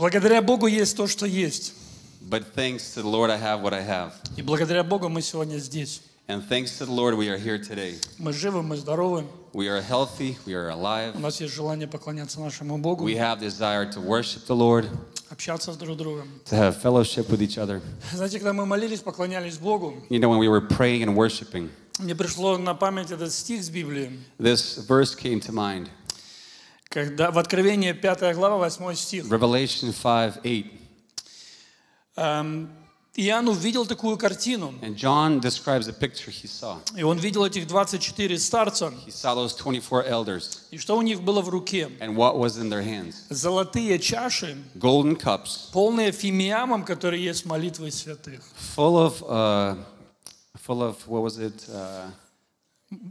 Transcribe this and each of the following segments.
Благодаря Богу есть то, что есть. But thanks to the Lord, I have what I have. И благодаря Богу мы сегодня здесь. And thanks to the Lord, we are here today. Мы живы, мы здоровы. We are healthy, we are У alive. нас есть желание поклоняться нашему Богу, We have desire to worship the Lord, общаться с друг другом. to have fellowship with each other. Знаете, когда мы молились, поклонялись Богу, You know, when we were praying and worshiping, мне пришло на память этот стих с Библии, this verse came to mind. Когда в Откровении 5 глава, 8 стих. Revelation 5 8. Эм, Иоанн увидел такую картину, And John describes a picture he saw. и он видел этих 24 старца, He saw those 24 elders и что у них было в руке? and what was in their hands Золотые чаши, golden cups полные фимиамом, которые есть молитвой святых. full of, uh, full of what was it? Uh,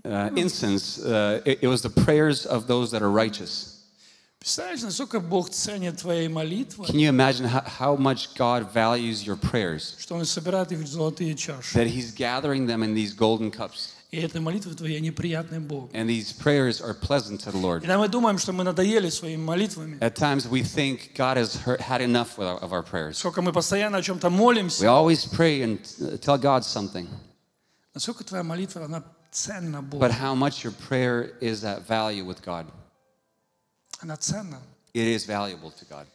uh, incense. Uh, it, it was the prayers of those that are righteous. Представляешь, насколько Бог ценит твои молитвы, Can you imagine how, how much God values your prayers? что Он собирает их в золотые чаши. That He's gathering them in these golden cups. И эта молитва твоя неприятная Богу. And these prayers are pleasant to the Lord. Иногда мы думаем, что мы надоели своими молитвами. At times we think God has heard, had enough with our, of our prayers. Сколько мы постоянно о чем-то We молимся. always pray and uh, tell God something. Насколько твоя молитва, она ценна Богу. But how much your prayer is at value with God? Она ценна. It is valuable to God.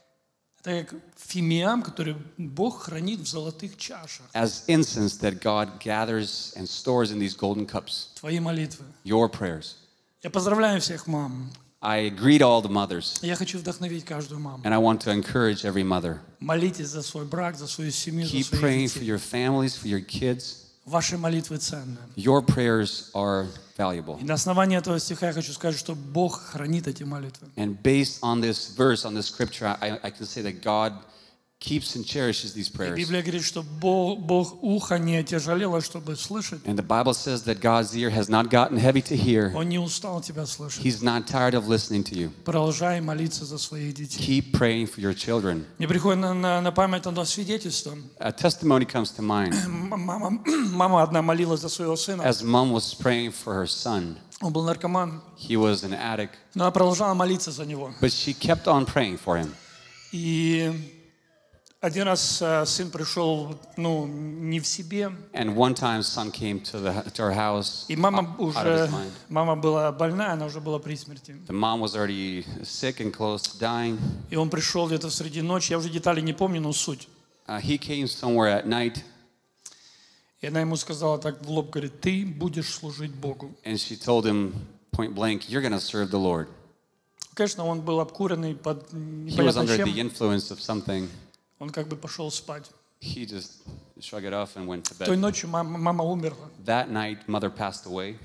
Это как фимиам, который Бог хранит в золотых чашах. As incense that God gathers and stores in these golden cups, Твои молитвы. your prayers. Я поздравляю всех мам. I greet all the mothers, Я хочу вдохновить каждую маму. and I want to encourage every mother. Молитесь за свой брак, за свою семью, за Keep своих praying for детей. your families, for your kids. Ваши молитвы ценны. Your prayers are valuable. И на основании этого стиха я хочу сказать, что Бог хранит эти молитвы. And based on this verse, on this scripture, I, I can say that God keeps and cherishes these И prayers. Библия говорит, что Бог, Бог ухо не отяжелело, чтобы слышать. And the Bible says that God's ear has not gotten heavy to hear. Он не устал тебя слышать. He's not tired of listening to you. Продолжай молиться за своих детей. Keep praying for your children. Мне приходит на, на- на память одно свидетельство. A testimony comes to mind М- Мама, мама одна молилась за своего сына. as mom was praying for her son. Он был наркоман. He was an addict, Но она продолжала молиться за него. but she kept on praying for him. И один раз э, сын пришел, ну, не в себе. And one time, son came to the to our house И мама уже, мама была больная, она уже была при смерти. The mom was already sick and close to dying. И он пришел где-то среди ночи, я уже детали не помню, но суть. Uh, he came somewhere at night, И она ему сказала так в лоб, говорит, ты будешь служить Богу. and she told him point blank, "You're going to serve the Lord." Конечно, он был обкуренный под He was непонятно under чем. the influence of something. Он как бы пошел спать. He just shrugged it off and went to Той ночью мама, мама умерла. That night, mother passed away.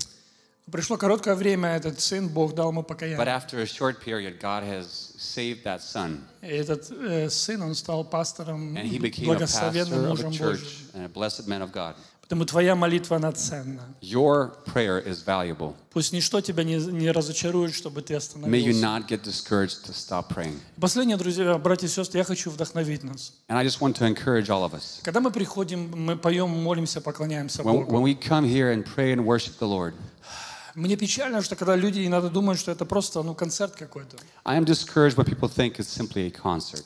Пришло короткое время, этот сын, Бог дал ему But покаяние. after a short period, God has saved that son, И этот э, сын, он стал пастором, and he became a благословенным pastor of a мужем church Божьим. and a blessed man of God. Поэтому твоя молитва, она ценна. Your prayer is valuable. Пусть ничто тебя не, не разочарует, чтобы ты May you остановился. not get discouraged to stop praying. Последнее, друзья, братья и сестры, я хочу вдохновить нас. And I just want to encourage all of us. Когда мы приходим, мы поем, молимся, поклоняемся When, Богу. when we come here and pray and worship the Lord, Мне печально, что когда люди иногда думают, что это просто ну, концерт какой-то. I am discouraged when people think it's simply a concert.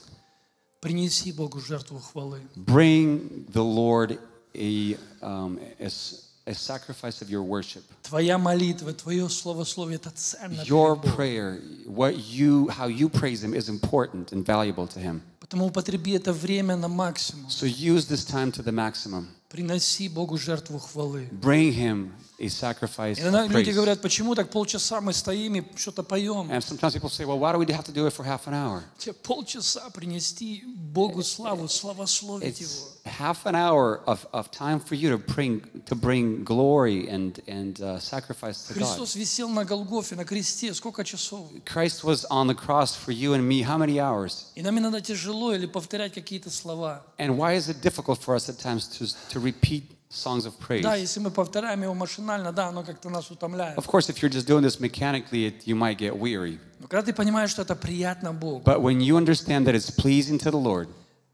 Принеси Богу жертву хвалы. Bring the Lord a, um, a, s- a sacrifice of your worship. Твоя молитва, твое словословие – это ценно. Your перед Богом. prayer, what you, how you praise Him is important and valuable to Him. Потому употреби это время на максимум. So use this time to the maximum. Приноси Богу жертву хвалы. Bring Him a sacrifice Иногда of люди praise. говорят, почему так полчаса мы стоим и что-то поем? And sometimes people say, well, why do we have to do it for half an hour? Тебе полчаса принести Богу славу, славословить Его. It's half an hour of, of time for you to bring, to bring glory and, and uh, sacrifice to God. Христос висел на Голгофе, на кресте. Сколько часов? Christ was on the cross for you and me. How many hours? И нам иногда тяжело или повторять какие-то слова. And why is it difficult for us at times to, to repeat songs of praise? Да, если мы повторяем его машинально, да, оно как-то нас утомляет. Of course, if you're just doing this mechanically, it, you might get weary. Но когда ты понимаешь, что это приятно Богу, But when you understand that it's pleasing to the Lord,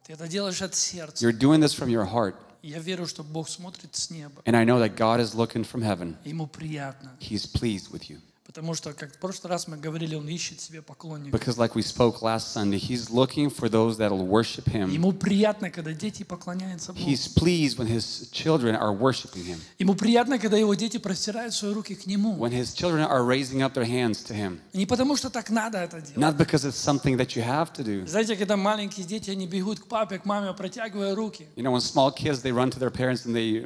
ты это делаешь от сердца. you're doing this from your heart. Я верю, что Бог смотрит с неба. And I know that God is looking from heaven. Ему приятно. He's pleased with you. Потому что, как в прошлый раз мы говорили, он ищет себе поклонников. Because, like we spoke last Sunday, He's looking for those that will worship Him. Ему приятно, когда дети поклоняются Богу. He's pleased when His children are worshiping Him, Ему приятно, когда его дети простирают свои руки к Нему. when His children are raising up their hands to Him. Не потому, что так надо это делать. Not because it's something that you have to do. Знаете, когда маленькие дети, они бегут к папе, к маме, протягивая руки. You know, when small kids, they run to their parents and they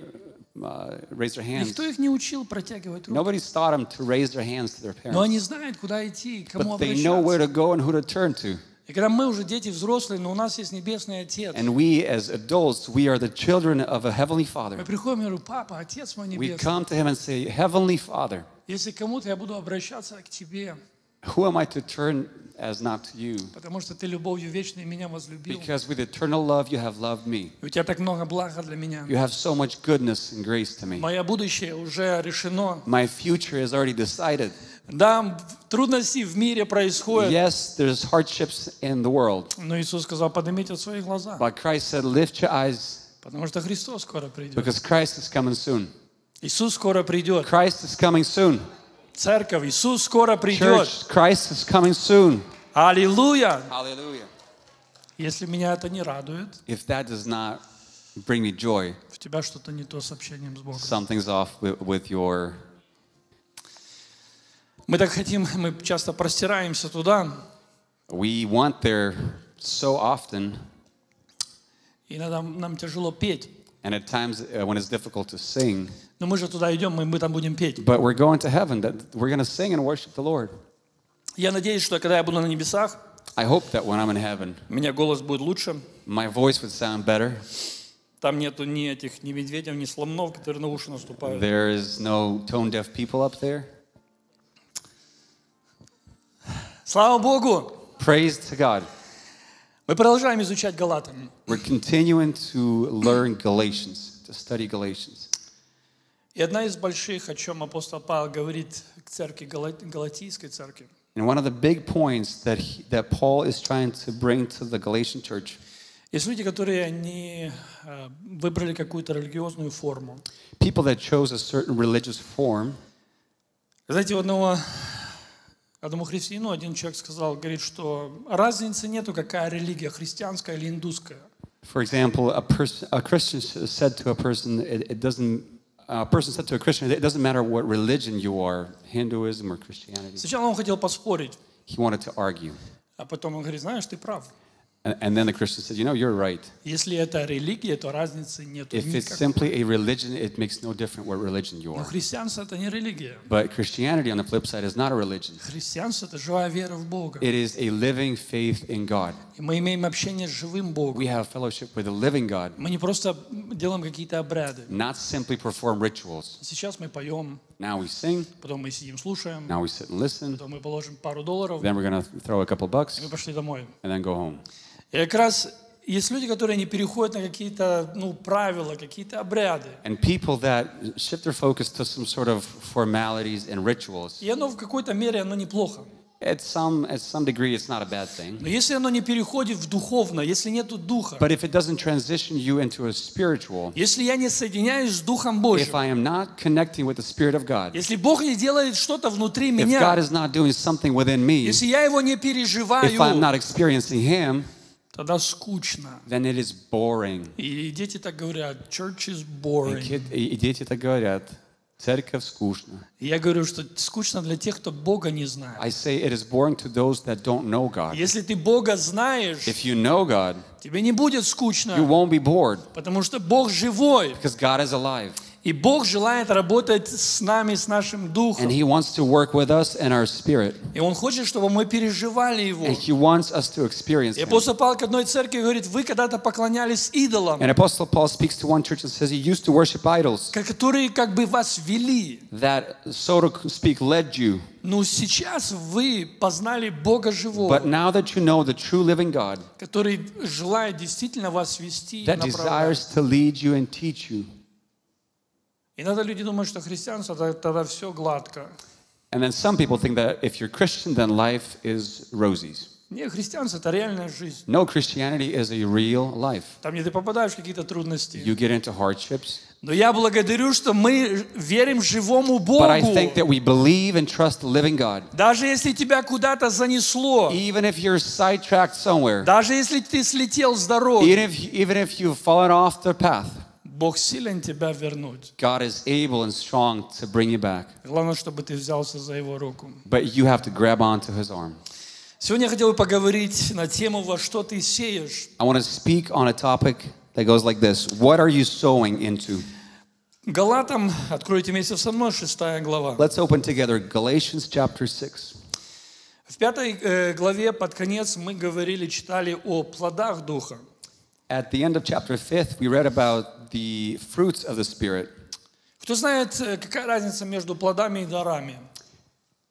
uh, raise their hands. Никто их не учил протягивать руки. Nobody's taught them to raise their hands to their Но они parents. знают, куда идти, к кому But they know where обращаться. to go and who to turn to. И когда мы уже дети взрослые, но у нас есть Небесный Отец, And we, as adults, we are the children of a Heavenly мы Father. приходим и говорим, папа, Отец мой We Небесный, come to Him and say, Heavenly Father, если кому-то я буду обращаться к Тебе, who am I to turn as not to you? потому что Ты любовью вечной меня возлюбил. Because with eternal love, you have loved me. И у Тебя так много блага для меня. You have so much goodness and grace to me. Мое будущее уже решено. My future is already decided. Да, трудности в мире происходят, Yes, there's hardships in the world. но Иисус сказал, поднимите свои глаза, But Christ said, lift your eyes потому что Христос скоро придет. because Christ is coming soon. Иисус скоро придет. Christ is coming soon. Церковь, Иисус скоро придет. Church, Christ is coming soon. Аллилуйя! Hallelujah. Если меня это не радует, If that does not bring me joy, у тебя что-то не то с общением с Богом. something's off with, with your. Мы так хотим, мы часто простираемся туда, We want there so often, и иногда нам тяжело петь. and at times uh, when it's difficult to sing, Но мы же туда идем, мы, мы там будем петь. but we're going to heaven, that we're going to sing and worship the Lord. Я надеюсь, что когда я буду на небесах, I hope that when I'm in heaven, у меня голос будет лучше. my voice would sound better. Там нету ни этих, ни медведев, ни слонов, которые на уши наступают. There is no tone deaf people up there. Слава Богу! Praise to God. Мы продолжаем изучать Галатам. We're continuing to learn Galatians, to study Galatians. И одна из больших, о чем апостол Павел говорит к церкви, Гала- Галатийской церкви, And one of the big points that, he, that Paul is trying to bring to the Galatian church есть люди, которые они э, выбрали какую-то религиозную форму. people that chose a certain religious form. Знаете, у одного, одному христианину один человек сказал, говорит, что разницы нету, какая религия, христианская или индусская. For example, a, person, a Christian said to a person, it, it doesn't, a person said to a Christian, it doesn't matter what religion you are, Hinduism or Christianity. Сначала он хотел поспорить, He wanted to argue. а потом он говорит, знаешь, ты прав. And, and then the Christian said, you know, you're right. Если это религия, то разницы нету If it's никакой. simply a religion, it makes no difference what religion you Но are. христианство это не религия. But Christianity, on the flip side, is not a religion. Христианство это живая вера в Бога. It is a living faith in God. И мы имеем общение с живым Богом. We have fellowship with the living God, Мы не просто делаем какие-то обряды. not simply perform rituals. Сейчас мы поем, Now we sing, потом мы сидим, слушаем, now we sit and listen, потом мы положим пару долларов, then we're going to throw a couple bucks и мы пошли домой. and then go home. И как раз есть люди, которые не переходят на какие-то ну, правила, какие-то обряды. And people that shift their focus to some sort of formalities and rituals, И оно в какой-то мере оно неплохо. at some, at some degree, it's not a bad thing. Но если оно не переходит в духовно, если нету духа, But if it doesn't transition you into a spiritual, если я не соединяюсь с Духом if Божьим, I am not connecting with the Spirit of God, если Бог не делает что-то внутри if God меня, is not doing something within me, если я его не if I'm переживаю, not experiencing Him, тогда скучно. then it is boring. И дети так говорят, church is И boring. кид- И дети так говорят, церковь скучно. И я говорю, что скучно для тех, кто Бога не знает. I say it is boring to those that don't know God. Если ты Бога знаешь, If you know God, тебе не будет you скучно, won't be bored потому что Бог живой. because God is alive. И Бог желает работать с нами, с нашим And духом. He wants to work with us and our spirit. И Он хочет, чтобы мы переживали Его. And He wants us to experience И апостол Павел к одной церкви говорит, вы когда-то поклонялись идолам, And Apostle Paul speaks to one church and says he used to worship idols которые как бы вас вели. that, so to speak, led you. Но сейчас вы познали Бога живого, But now that you know the true living God который желает действительно вас вести и that направлять. desires to lead you and teach you. Иногда люди думают, что христианство тогда все гладко. And then some people think that if you're Christian, then life is roses. Не, христианство – это реальная жизнь. No, Christianity is a real life. Там, где ты попадаешь в какие-то трудности. You get into hardships, Но я благодарю, что мы верим живому but I Богу. think that we believe and trust the living God. Даже если тебя куда-то занесло, Even if you're sidetracked somewhere, даже если ты слетел с дороги, even if, even if you've fallen off the path, Бог силен тебя вернуть. God is able and strong to bring you back. Главное, чтобы ты взялся за Его руку. But you have to grab onto his arm. Сегодня я хотел бы поговорить на тему «Во что ты сеешь?». I want to speak on a topic that goes like this What are you sowing into? Галатам, откройте вместе со мной, 6 глава. Let's open together Galatians chapter 6. В пятой э, главе под конец мы говорили, читали о плодах Духа. At the end of chapter 5, we read about the fruits of the Spirit. Кто знает, э, какая разница между плодами и дарами?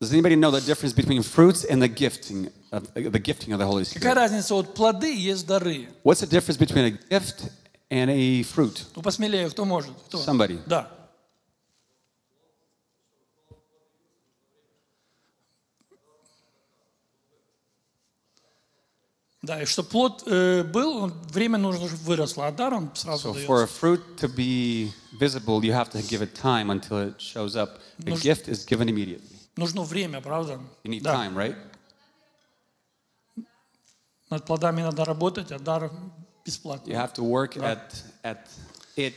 Does anybody know the difference between fruits and the gifting of the gifting of the Holy Какая Spirit? разница? Вот плоды есть дары. What's the difference between a gift and a fruit? Ну, посмелее, кто может? Кто? Somebody. Да. Да, и чтобы плод э, был, время нужно, чтобы выросло, а дар он сразу So дается. for a fruit to be visible, you have to give it time until it shows up. A Нуж- gift is given immediately. Нужно время, правда? You need Да. time, right? Над плодами надо работать, а дар You бесплатно. have to work at at uh.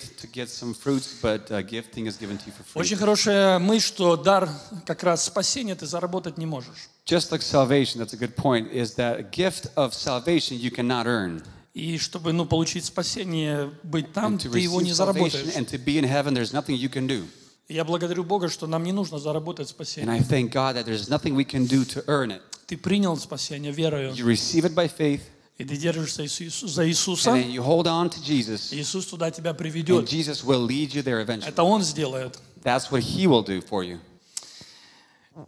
Очень хорошая мысль, что дар как раз спасения ты заработать не можешь. Just like salvation, that's a good point, is that a gift of salvation you cannot earn. И чтобы ну, получить спасение, быть там, And to ты его не заработаешь. and to be in heaven, there's nothing you can do. Я благодарю Бога, что нам не нужно заработать And спасение. I thank God that there's nothing we can do to earn it. Ты принял спасение верою, You receive it by faith, и ты держишься за and Иисуса, then you hold on to Jesus, Иисус туда тебя and приведет. Jesus will lead you there eventually. Это Он сделает. That's what He will do for you.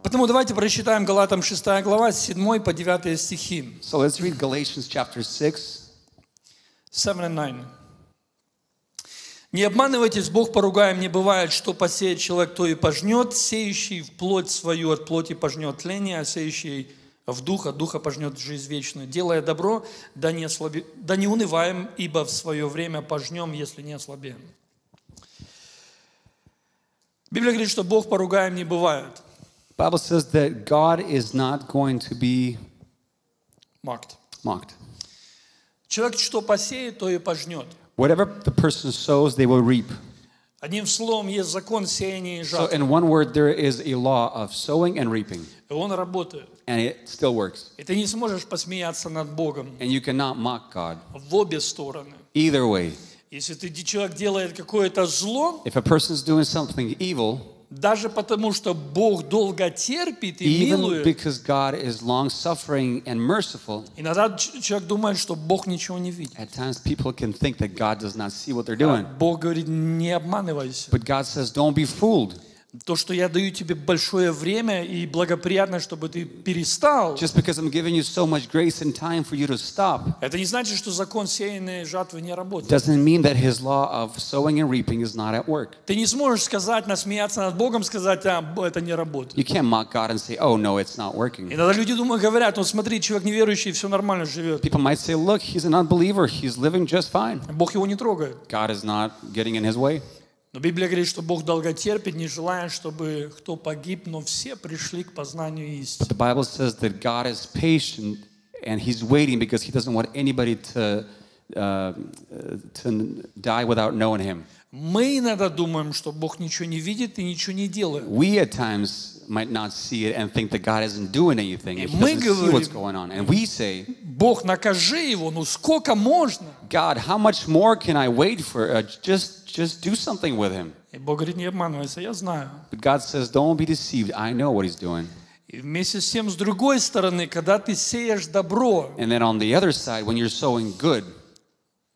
Поэтому давайте прочитаем Галатам 6 глава, с 7 по 9 стихи. So let's read Galatians chapter 6, 7 and 9. Не обманывайтесь, Бог поругаем не бывает, что посеет человек, то и пожнет, сеющий в плоть свою от плоти пожнет тление, а сеющий в дух от духа пожнет жизнь вечную. Делая добро, да не, ослабе... да не унываем, ибо в свое время пожнем, если не ослабеем. Библия говорит, что Бог поругаем не бывает. Bible says that God is not going to be Маркт. mocked. Человек что посеет, то и пожнет. Whatever the person sows, they will reap. Одним словом, есть закон сеяния и So, жатвы. in one word, there is a law of sowing and reaping, И он работает. and it still works. И ты не сможешь посмеяться над Богом And you cannot mock God в обе стороны. either way. Если ты, человек делает какое-то зло, If a person's doing something evil, даже потому что Бог долго терпит и even милует, because God is long suffering and merciful, иногда человек думает, что Бог ничего не видит. at times people can think that God does not see what they're doing. Бог говорит, не обманывайся. But God says, don't be fooled. То, что я даю тебе большое время и благоприятно, чтобы ты перестал, Just because I'm giving you so much grace and time for you to stop это не значит, что закон сеянной жатвы не работает. doesn't mean that His law of sowing and reaping is not at work. Ты не сможешь сказать, насмеяться над Богом, сказать, а, это не работает. You can't mock God and say, oh, no, it's not working. Иногда люди думают, говорят, ну смотри, человек неверующий, все нормально живет. People might say, look, he's an unbeliever, he's living just fine. Бог его не трогает. God is not getting in his way. Но Библия говорит, что Бог долго терпит, не желая, чтобы кто погиб, но все пришли к познанию истины. The Bible says that God is patient and he's waiting because he doesn't want anybody to, uh, to die without knowing him. Мы иногда думаем, что Бог ничего не видит и ничего не делает. We at times might not see it and think that God isn't doing anything. and He мы doesn't see what's говорим- going on. And we say, Бог, накажи его, ну сколько можно? God, how much more can I wait for? Uh, just, just do something with him. И Бог говорит, не обманывайся, я знаю. But God says, don't be deceived. I know what he's doing. И вместе с тем, с другой стороны, когда ты сеешь добро, And then on the other side, when you're sowing good,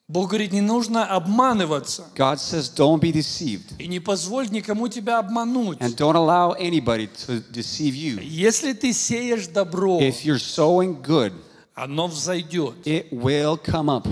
Бог говорит, не нужно обманываться. God says, don't be deceived. И не позволь никому тебя обмануть. And don't allow anybody to deceive you. Если ты сеешь добро, If you're sowing good, оно взойдет. it will come up.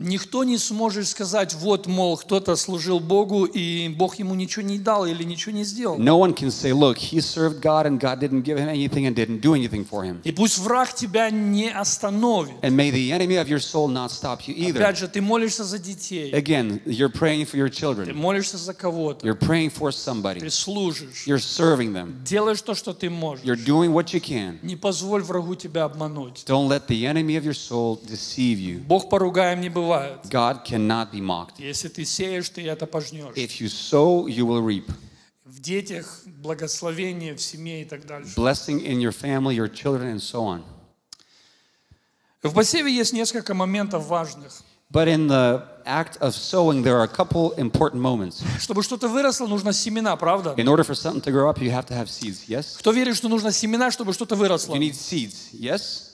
Никто не сможет сказать, вот, мол, кто-то служил Богу, и Бог ему ничего не дал или ничего не сделал. No one can say, look, he served God and God didn't give him anything and didn't do anything for him. И пусть враг тебя не остановит. And may the enemy of your soul not stop you either. Опять же, ты молишься за детей, Again, you're praying for your ты children. молишься за кого-то, You're praying for ты somebody. служишь, You're serving them. делаешь то, что ты можешь. You're doing what you can. Не позволь врагу тебя обмануть. Don't let the enemy of your soul deceive you. Бог поругаем не бывает. God cannot be mocked. Если ты сеешь, ты это пожнешь. If you sow, you will reap. В детях благословение, в семье и так дальше. Blessing in your family, your children, and so on. В посеве есть несколько моментов важных. But in the act of sowing, there are a couple important moments. Чтобы что-то выросло, нужно семена, правда? In order for something to grow up, you have to have seeds. Yes? Кто верит, что нужно семена, чтобы что-то выросло? You need seeds. Yes?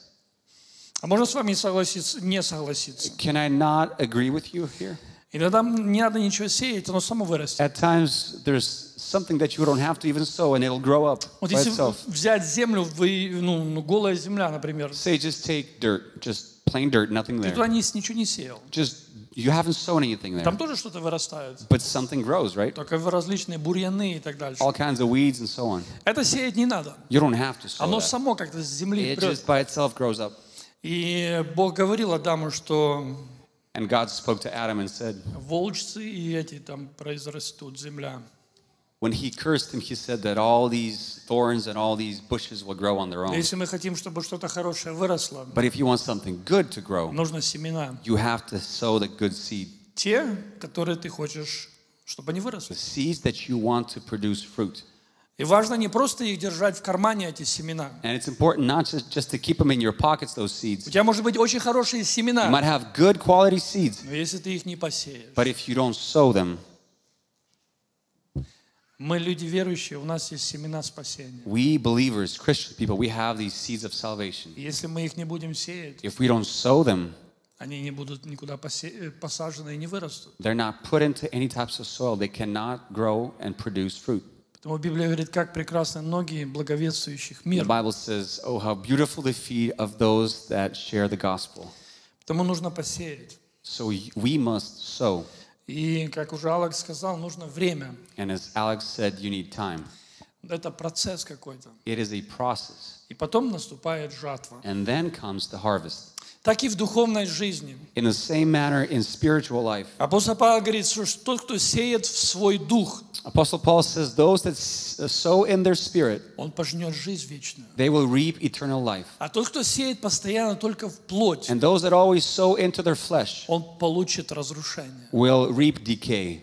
А можно с вами согласиться, не согласиться? Can I not agree with you here? Иногда не надо ничего сеять, оно само вырастет. At times, there's something that you don't have to even sow, and it'll grow up Вот by если itself. взять землю, вы, ну, ну, голая земля, например, Say, just take dirt, just plain dirt, nothing ты there. туда ни- ничего не сеял. Just, you haven't sown anything there. Там тоже что-то вырастает. But something grows, right? Только различные бурьяны и так дальше. All kinds of weeds and so on. Это сеять не надо. You don't have to sow Оно that. само как-то с земли It прет. just by itself grows up. И Бог говорил Адаму, что And God spoke to Adam and said, волчцы и эти там произрастут, земля. when he cursed him, he said that all these thorns and all these bushes will grow on their own. Если мы хотим, чтобы что-то хорошее выросло, But if you want something good to grow, нужно семена. you have to sow the good seed. Те, которые ты хочешь, чтобы они The выросли. seeds that you want to produce fruit. И важно не просто их держать в кармане, эти семена. And it's important not just, just to keep them in your pockets, those У seeds. тебя может быть очень хорошие You семена, might have good quality seeds, но если ты их не посеешь. but if you don't sow them, Мы люди верующие, у нас есть семена спасения. we believers, Christian people, we have these seeds of salvation. Если мы их не будем сеять, If we don't sow them, они не будут никуда э, посажены и не вырастут. they're not put into any types of soil. They cannot grow and produce fruit. Поэтому Библия говорит, как прекрасны ноги благовествующих The мир. Bible says, Oh, how beautiful the feet of those that share the gospel. Потому нужно посеять. So we must sow. И, как уже Алекс сказал, нужно время. And as Alex said, you need time. Это процесс какой-то. It is a process. И потом наступает жатва. And then comes the harvest. Так и в духовной жизни. In the same manner, in spiritual life, Апостол Павел говорит, что тот, кто сеет в свой дух, Apostle Paul says, Those that s- sow in their spirit, он пожнет жизнь вечную. they will reap eternal life. А тот, кто сеет постоянно только в плоть, And those that always sow into their flesh он получит разрушение. will reap decay.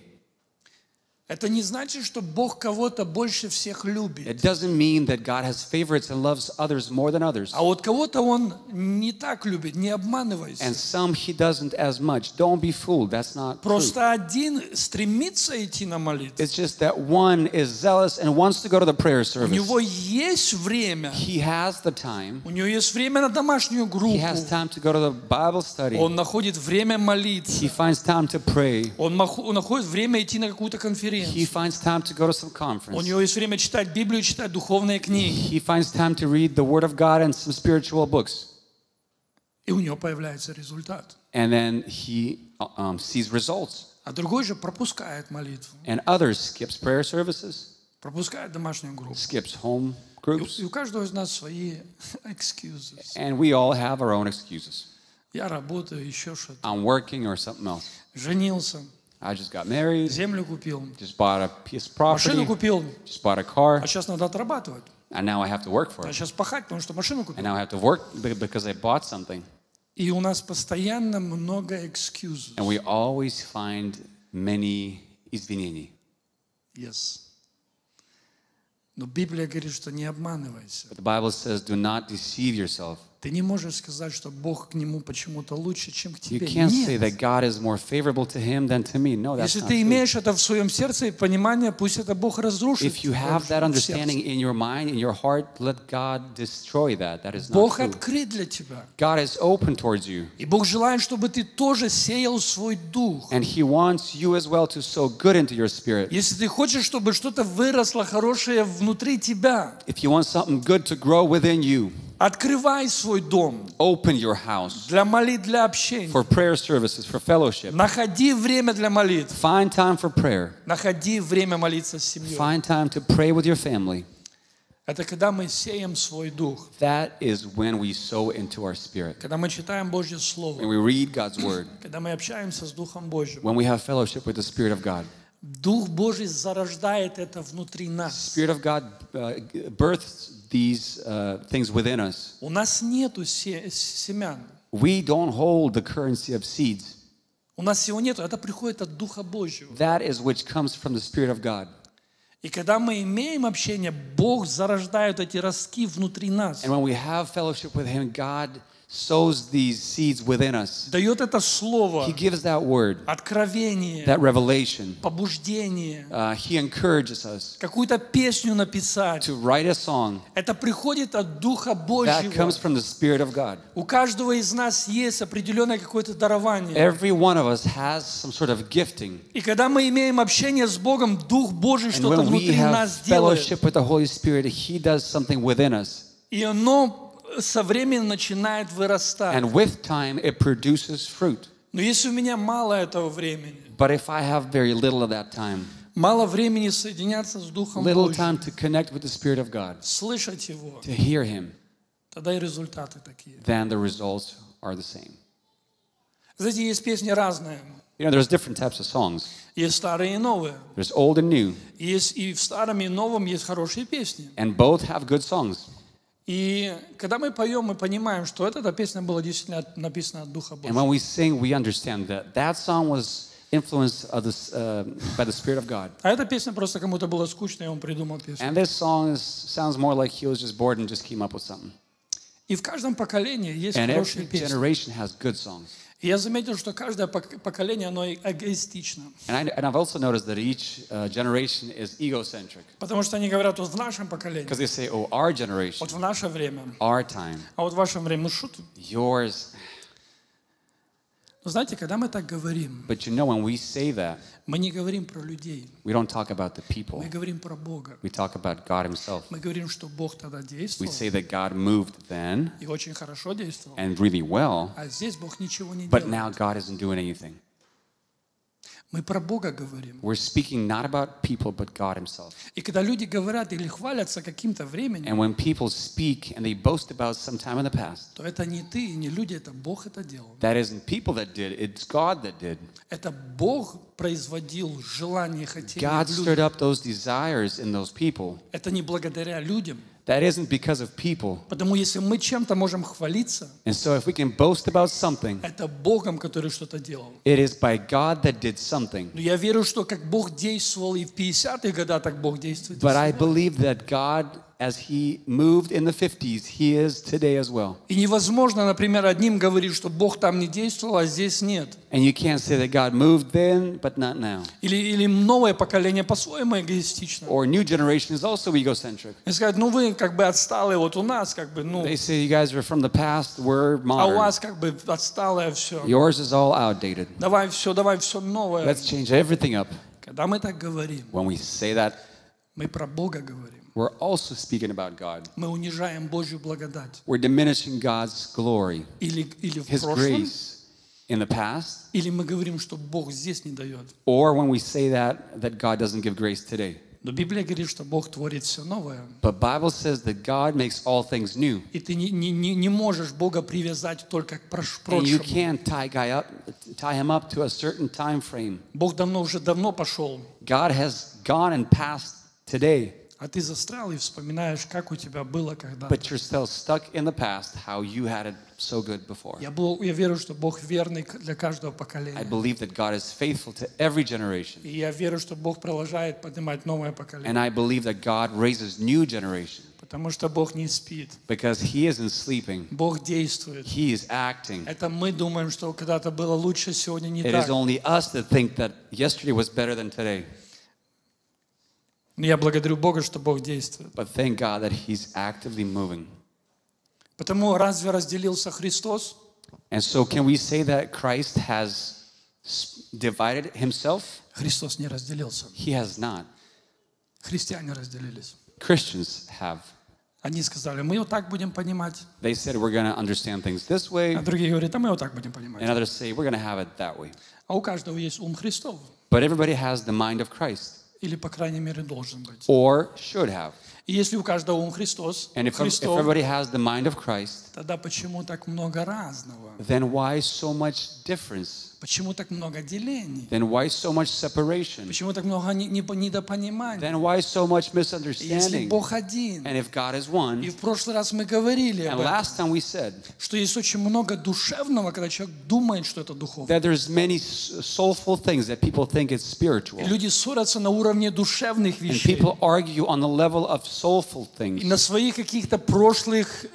Это не значит, что Бог кого-то больше всех любит. It doesn't mean that God has favorites and loves others more than others. А вот кого-то Он не так любит, не обманывайся. And some he doesn't as much. Don't be fooled. That's not true. Просто один стремится идти на молитву. It's just that one is zealous and wants to go to the prayer У него есть время. He has the time. У него есть время на домашнюю He группу. has time to go to the Bible study. Он находит время молиться. He finds time to pray. Он находит время идти на какую-то He конференцию. finds time to go to some У conference. него есть время читать Библию, читать духовные книги. He finds time to read the Word of God and some spiritual books. И у него появляется результат. And then he um, sees results. А другой же пропускает молитву, And others skips prayer services, пропускает домашнюю группу. skips home И, groups. и у каждого из нас свои excuses. And we all have our own excuses. Я работаю, еще что-то. I'm working or something else. Женился, I just got married, землю купил, just bought a piece of машину property, купил, just bought a car, а сейчас надо отрабатывать. and now I have to work for А it. сейчас пахать, потому что машину And купил. now I have to work be- because I bought something. И у нас постоянно много excuses. And we always find many извинений. Yes. Но Библия говорит, что не обманывайся. But the Bible says, do not deceive yourself. Ты не можешь сказать, что Бог к нему почему-то лучше, чем к You тебе. can't say Нет. that God is more favorable to him than to me. No, that's Если not ты true. имеешь это в своем сердце и понимание, пусть это Бог разрушит. If you have that understanding in your mind, in your heart, let God destroy that. That is not Бог true. открыт для тебя. God is open towards you. И Бог желает, чтобы ты тоже сеял свой дух. And He wants you as well to sow good into your spirit. Если ты хочешь, чтобы что-то выросло хорошее внутри тебя, If you want something good to grow within you, Открывай свой дом Open your house для молитв, для общения. for prayer services, for fellowship. Находи время для молитв. Find time for prayer. Находи время молиться с семьей. Find time to pray with your family. Это когда мы сеем свой дух. That is when we sow into our spirit. Когда мы читаем Божье When Слово. we read God's word. Когда мы общаемся с Духом Божьим. When we have fellowship with the Spirit of God. Дух Божий зарождает это внутри нас. Spirit of God uh, births these uh, things within us. У нас нету се- семян. We don't hold the currency of seeds. У нас всего нету. Это приходит от Духа Божьего. That is which comes from the Spirit of God. И когда мы имеем общение, Бог зарождает эти ростки внутри нас. And when we have fellowship with Him, God sows these seeds within us. Дает это слово, He gives that word, откровение, that revelation. побуждение, Uh, he encourages us какую-то песню написать. to write a song Это приходит от Духа that Божьего. comes from the Spirit of God. У каждого из нас есть определенное какое-то дарование. Every one of us has some sort of gifting. И когда мы имеем общение с Богом, Дух Божий And что-то when we внутри have нас делает. fellowship with the Holy Spirit, He does something within us. И оно со временем начинает вырастать. And with time, it produces fruit. Но если у меня мало этого времени, But if I have very little of that time, мало времени соединяться с Духом little Божьим, time to connect with the Spirit of God, слышать Его, to hear Him, тогда и результаты такие. then the results are the same. Знаете, есть песни разные. You know, there's different types of songs. Есть старые и новые. There's old and new, Есть и в старом, и новом есть хорошие песни. and both have good songs. И когда мы поем, мы понимаем, что эта, песня была действительно написана от Духа And Божьего. when we sing, we understand that that song was influenced of this, uh, by the Spirit of God. А эта песня просто кому-то было скучно, и он придумал песню. And this song is, sounds more like he was just bored and just came up with something. И в каждом поколении есть And хорошие every песни. generation has good songs. И я заметил, что каждое пок- поколение, оно эгоистично. And, I, and I've also noticed that each uh, generation is egocentric. Потому что они говорят, вот в нашем поколении, Because they say, oh, our generation, вот в наше время, our time, а вот в вашем время, ну что ты? yours. Но знаете, когда мы так говорим, But you know, when we say that, мы не говорим про людей, we don't talk about the people. мы говорим про Бога. We talk about God Himself. Мы говорим, что Бог тогда We действовал, say that God moved then и очень хорошо действовал. and really well, А здесь Бог ничего не but делает. now God isn't doing anything. Мы про Бога говорим. We're speaking not about people, but God Himself. И когда люди говорят или хвалятся каким-то временем, And when people speak and they boast about some time in the past, то это не ты и не люди, это Бог это делал. that isn't people that did, it's God that did. Это Бог производил желание, хотение God stirred up those desires in those people. Это не благодаря людям. That isn't because of people. Потому если мы чем-то можем хвалиться, And so if we can boast about something, это Богом, который что-то делал. it is by God that did something. Но я верю, что как Бог действовал и в 50-х годах, так Бог действует. и But I сегодня. believe that God, as He moved in the 50s, He is today as well. И невозможно, например, одним говорить, что Бог там не действовал, а здесь нет. And you can't say that God moved then, but not now. Или, или новое поколение по-своему эгоистично. Or new generation is also egocentric. И сказать, ну вы как бы отсталые, вот у нас как бы, ну, They say you guys are from the past, we're а у modern. вас как бы отсталое все. Yours is all outdated. Давай все, давай все новое. Let's change everything up. Когда мы так говорим, When we say that, мы про Бога говорим. we're also speaking about God. Мы унижаем Божью благодать. We're diminishing God's glory, Или, или в His прошлом, grace in the past, или мы говорим, что Бог здесь не дает. or when we say that that God doesn't give grace today. Но Библия говорит, что Бог творит все новое. But Bible says that God makes all things new. И ты не, не, не, не можешь Бога привязать только к прош- And you прошлому. can't tie, guy up, tie him up to a certain time frame. Бог давно уже давно пошел, God has gone and passed today, а ты застрял и вспоминаешь, как у тебя было когда. but you're still stuck in the past, how you had it so good before. Я, был, я верю, что Бог верный к- для каждого I поколения. believe that God is faithful to every generation. И я верю, что Бог продолжает поднимать новое поколение. And I believe that God raises new generation Потому что Бог не спит. because He isn't sleeping, Бог действует. He is acting. Это мы думаем, что когда-то было лучше, сегодня не It так. is only us that think that yesterday was better than today. Я благодарю Бога, что Бог действует. But thank God that He's actively moving. Потому разве разделился Христос? And so, can we say that Christ has divided Himself? Христос не разделился. He has not. Христиане разделились. Christians have. Одни сказали, мы вот так будем понимать, They said, we're going to understand things this way. а другие говорят, а мы вот так будем понимать. And others say, we're going to have it that way. А у каждого есть ум Христов. But everybody has the mind of Christ, Или, по крайней мере, должен быть. or should have. И если у каждого ум Христос, And if, if Христов, everybody has the mind of Christ, тогда почему так много разного? then why so much difference? Почему так много делений? Then why so much separation? Почему так много не- не- недопонимания? Then why so much Если misunderstanding? Бог один, And if God is и one, в прошлый раз мы говорили and об этом, last time we said что есть очень много душевного, когда человек думает, что это духовно. that there's many soulful things that people think is spiritual. И люди ссорятся на уровне душевных And вещей. people argue on the level of soulful И things на своих каких-то прошлых...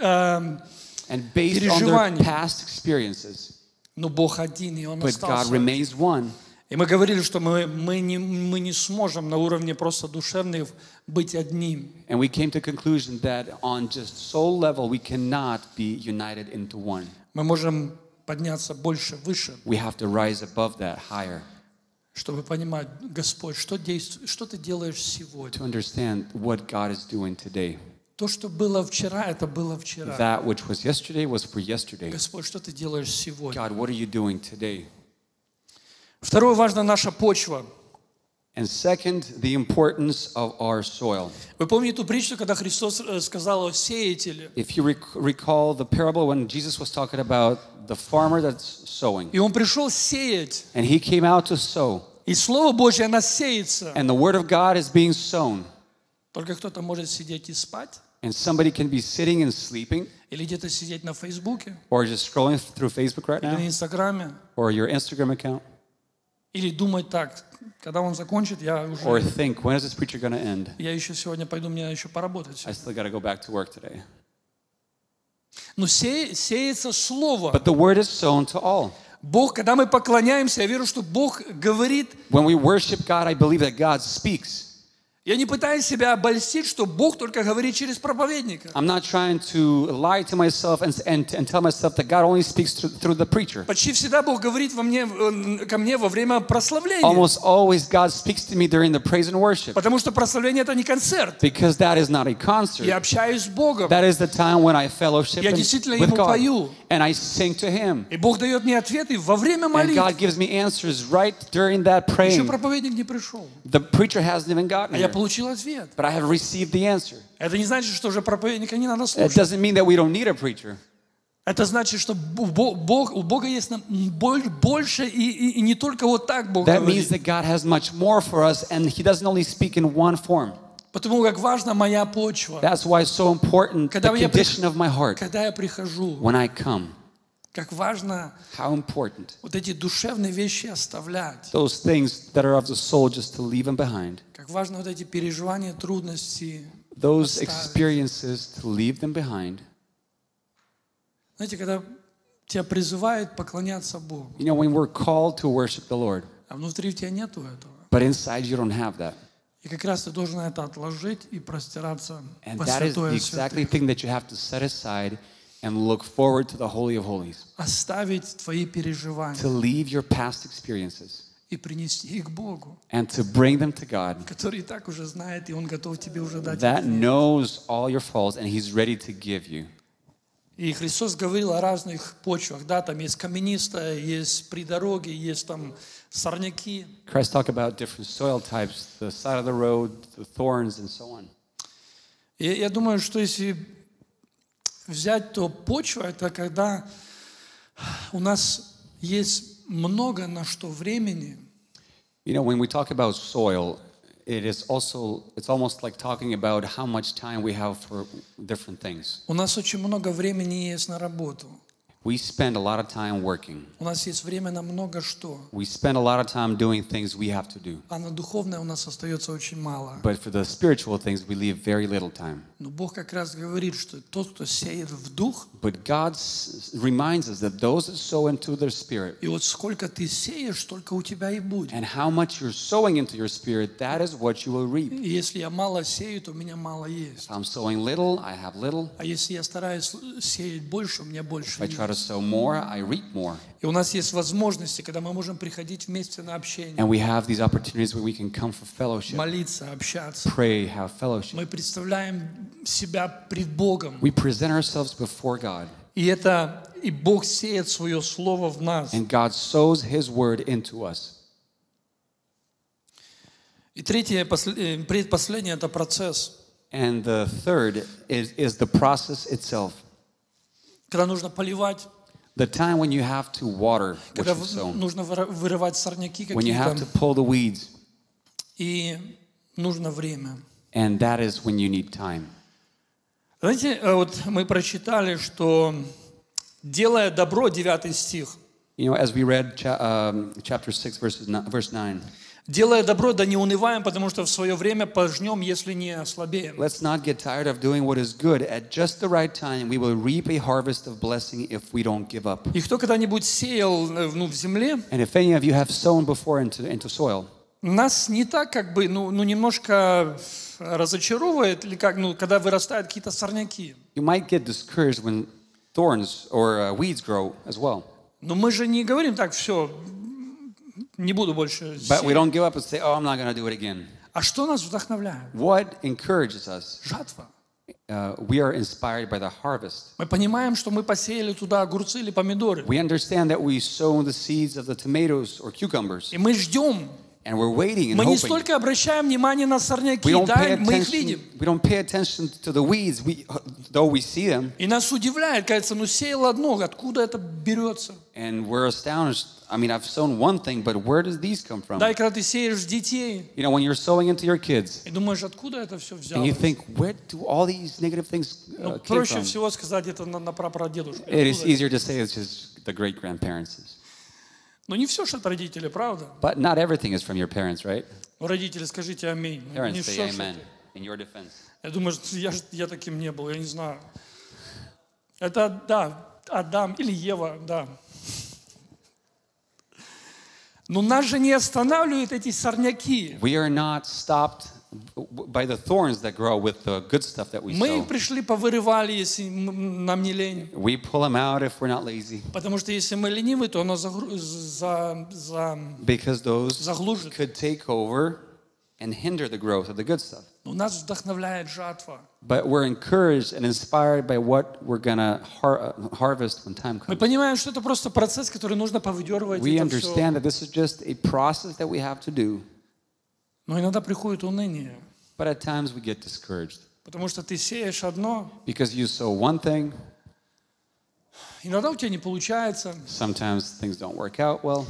эм, and based on their переживания. past experiences. но Бог один, и Он But God остался. remains one. И мы говорили, что мы, мы, не, мы не сможем на уровне просто душевных быть одним. And we came to conclusion that on just soul level, we cannot be united into one. Мы можем подняться больше, выше, We have to rise above that higher чтобы понимать, Господь, что, действует, что Ты делаешь сегодня. to understand what God is doing today. То, что было вчера, это было вчера. That which was yesterday was for yesterday. Господь, что Ты делаешь сегодня? God, what are you doing today? Второе важно наша почва. And second, the importance of our soil. Вы помните ту притчу, когда Христос э, сказал о сеятеле? If you rec- recall the parable when Jesus was talking about the farmer that's sowing, И он пришел сеять, and he came out to sow, и Слово Божье, оно сеется. and the word of God is being sown, Только кто-то может сидеть и спать, and somebody can be sitting and sleeping, или где-то сидеть на Фейсбуке, or just scrolling through Facebook right или на now, Инстаграме, or your Instagram account, или думать так, когда он закончит, я or уже, think, when is this preacher going to end? я еще сегодня пойду, мне еще поработать. I still got to go back to work today. Но се- сеется Слово. But the word is sown to all. Бог, когда мы поклоняемся, я верю, что Бог говорит, When we worship God, I believe that God speaks. Я не пытаюсь себя обольстить, что Бог только говорит через проповедника. I'm not trying to lie to myself and, and, and tell myself that God only speaks through, through the preacher. Почти всегда Бог говорит во мне, э, ко мне во время прославления. Almost always God speaks to me during the praise and worship Потому что прославление это не концерт. because that is not a concert. Я общаюсь с Богом. That is the time when I fellowship Я действительно Ему God пою. and I sing to Him. И Бог дает мне ответы во время And молитвы. God gives me answers right during that Еще praying. проповедник не пришел. The preacher hasn't even gotten А я here, получил ответ. but I have received the answer. Это не значит, что уже проповедника не надо It слушать. doesn't mean that we don't need a preacher. Это значит, что Бо- Бог, у Бога есть нам боль- больше, и, и- и не только вот так Бог That means говорит. that God has much more for us, and He doesn't only speak in one form. Потому как важна моя почва. That's why it's so important the Когда прих- condition of my heart Когда я прихожу, when I come. как важно How important вот эти душевные вещи оставлять. those things that are of the soul just to leave them behind. Как важно вот эти переживания, трудности. Those experiences to leave them behind. Знаете, когда тебя призывают поклоняться Богу, You know, when we're called to worship the Lord, а внутри у тебя нету этого. but inside you don't have that. И как раз ты должен это отложить и простираться And во that is the святое exactly святых. thing that you have to set aside and look forward to the Holy of Holies. Оставить твои To переживания leave your past experiences и принести их Богу, and to bring them to God который и так уже знает, и Он готов тебе уже дать. that ответ. knows all your faults and He's ready to give you. И Христос говорил о разных почвах, да, там есть каменистая, есть при дороге, есть там сорняки. Christ talked about different soil types, the side of the road, the thorns, and so on. И я думаю, что если взять, то почва это когда у нас есть много на что времени, You know, when we talk about soil, it is also, it's almost like talking about how much time we have for different things. у нас очень много времени есть на работу. We spend a lot of time working. У нас есть время на много что, We spend a lot of time doing things we have to do. а на духовное у нас остается очень мало. But for the spiritual things, we leave very little time. Но Бог как раз говорит, что тот, кто сеет в дух, But God s- reminds us that those that sow into their spirit, и вот сколько ты сеешь, столько у тебя и будет. and how much you're sowing into your spirit, that is what you will reap. И если я мало сею, то у меня мало есть. If I'm sowing little, I have little. А если я стараюсь сеять больше, у меня больше If I try more, I reap more. И у нас есть возможности, когда мы можем приходить вместе на общение, And we have these opportunities where we can come for fellowship, молиться, общаться. pray, have fellowship. Мы представляем себя пред Богом. We present ourselves before God, И это и Бог сеет свое слово в нас. and God sows His word into us. И третье, посл- э, предпоследнее – это процесс. And the third is, is the process itself. Когда нужно поливать, The time when you have to water what когда you've sown, нужно вырывать сорняки when you have to pull the weeds, и нужно время. and that is when you need time. Знаете, э, вот мы прочитали, что делая добро, 9 стих, You know, as we read um, chapter 6, verses ni- verse 9, делая добро, да не унываем, потому что в свое время пожнем, если не ослабеем. let's not get tired of doing what is good. At just the right time, we will reap a harvest of blessing if we don't give up. И кто когда-нибудь сеял э, ну, в земле, And if any of you have sown before into, into soil, нас не так как бы, ну, ну немножко разочаровывает, или как, ну, когда вырастают какие-то сорняки. you might get discouraged when thorns or uh, weeds grow as well. Но мы же не говорим так, все, не буду больше But we don't give up and say, oh, I'm not going to do it again. А что нас вдохновляет? What encourages us? Жатва. Uh, we are inspired by the harvest. Мы понимаем, что мы посеяли туда огурцы или помидоры. We understand that we sow the seeds of the tomatoes or cucumbers, И мы ждем. and we're waiting and Мы не hoping. столько обращаем внимание на We сорняки, don't да, pay мы их attention. видим. We don't pay attention to the weeds, we, though we see them, И нас удивляет, кажется, ну сеял одно, откуда это берется? and we're astonished. I mean, I've sown one thing, but where does these come from? Да, и когда ты сеешь детей, You know, when you're sowing into your kids, и думаешь, откуда это все and you взялось? think, where do all these negative things Ну, uh, came проще from? всего сказать это на, на прапрадедушку. It is Откуда это? easier to say it's just the great grandparents. Но не все же от родителей, правда? But not everything is from your parents, right? Ну, родители, скажите аминь. Ну, Parents не say что amen in your defense. Я думаю, что я, я таким не был, я не знаю. Это, да, Адам или Ева, да. Но нас же не останавливают эти сорняки. We are not stopped by the thorns that grow with the good stuff that we Мы sow. их пришли, повырывали, если м- нам не лень. We pull them out if we're not lazy Потому что если мы ленивы, то оно загру- за, за, because those заглушит. could take over and hinder the growth of the good stuff. Но нас вдохновляет жатва. But we're encouraged and inspired by what we're going to har- uh, harvest when time Мы comes. понимаем, что это просто процесс, который нужно повыдергивать. We это всё. understand that this is just a process that we have to do, Но иногда приходит уныние. but at times we get discouraged Потому что ты сеешь одно, because you sow one thing, иногда у тебя не получается. sometimes things don't work out well.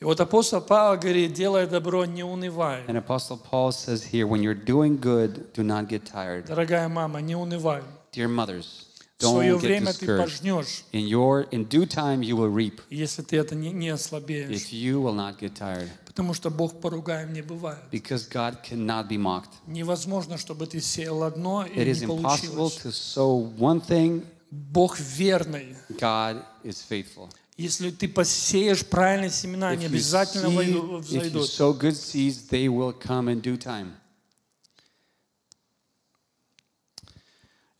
И вот апостол Павел говорит, делай добро, не унывай. And Apostle Paul says here, when you're doing good, do not get tired. Дорогая мама, не унывай. Dear mothers, В свое don't get время ты discouraged. пожнешь, In your in due time you will reap если ты это не, не ослабеешь. if you will not get tired. Потому что Бог поругаем не бывает. Because God cannot be mocked. Невозможно, чтобы ты сеял одно и It is не impossible получилось. to sow one thing. Бог верный. God is faithful. Если ты посеешь правильные семена, они If you, обязательно seed- войду- if you взойдут. sow good seeds, they will come in due time.